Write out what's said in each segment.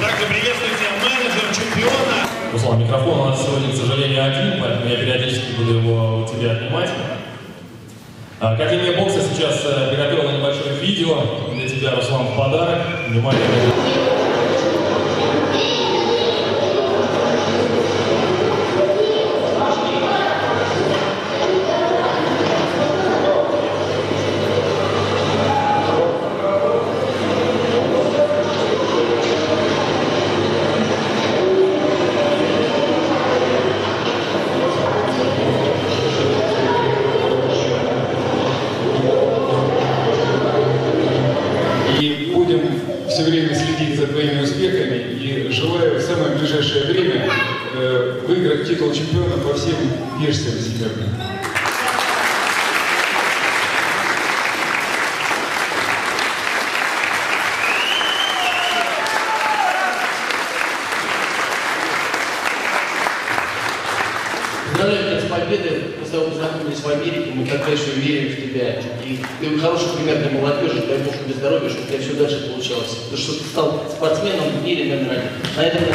Также приветствуйте менеджер чемпиона. Руслан, микрофон у нас сегодня, к сожалению, один, поэтому я периодически буду его у тебя отнимать. А, Академия бокса сейчас э, приготовила небольшое видео для тебя, Руслан, в подарок. Внимание. Время следить за твоими успехами и желаю в самое ближайшее время э, выиграть титул чемпиона по всем версиям сегодня. С победой. Мы познакомились в Америке, мы как дальше верим в тебя. И ты хороший пример для молодежи, дай Бог тебе здоровья, чтобы у тебя все дальше получалось. Потому что ты стал спортсменом в мире номер один. На этом я.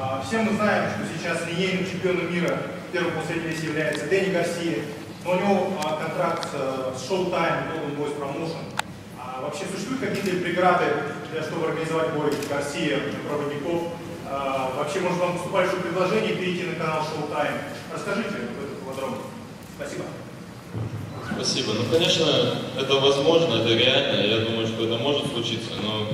А, Все мы знаем, что сейчас линейным чемпионом мира первым после весе является Дэнни Гарсия. Но у него а, контракт с Showtime, Golden Boys Promotion. А вообще существуют какие-то преграды, для, чтобы организовать бой Гарсия проводников? А, вообще, может, вам поступает что предложение перейти на канал Showtime? Расскажите подробно. Спасибо. Спасибо. Ну, конечно, это возможно, это реально. Я думаю, что это может случиться, но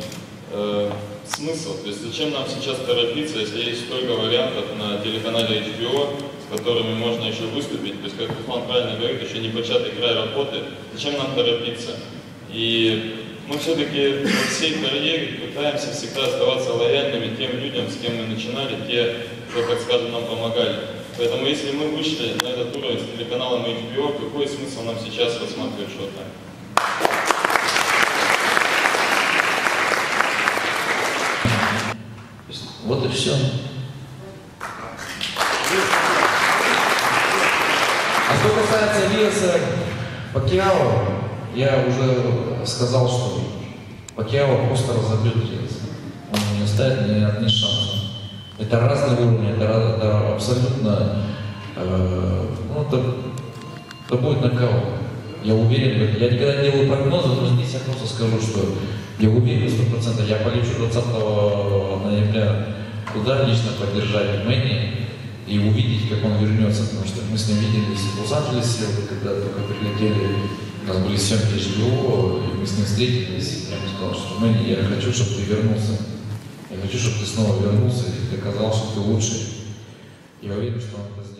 э, смысл? То есть зачем нам сейчас торопиться, если есть столько вариантов на телеканале HBO, с которыми можно еще выступить? То есть, как Руслан правильно говорит, еще не початый край работы. Зачем нам торопиться? И мы все-таки во всей карьере пытаемся всегда оставаться лояльными тем людям, с кем мы начинали, те, кто, так скажем, нам помогали. Поэтому если мы вышли на этот уровень с телеканалом HBO, какой смысл нам сейчас рассматривать что-то? Вот и все. А что касается веса Пакиао, я уже сказал, что Пакиао просто разобьет вес. Он не оставит ни, ни шанса. Это разные уровни, это, это абсолютно, э, ну, это, это будет нокаут. Я уверен. Я никогда не делаю прогнозы, но здесь я просто скажу, что я уверен сто процентов. Я полечу 20 ноября туда лично поддержать Мэнни и увидеть, как он вернется, потому что мы с ним виделись в Лос-Анджелесе, когда только прилетели, у нас были съемки HBO, и мы с ним встретились, и я ему сказал, что Мэнни, я хочу, чтобы ты вернулся. Я хочу, чтобы ты снова вернулся и доказал, что ты лучший. Я уверен, что он это.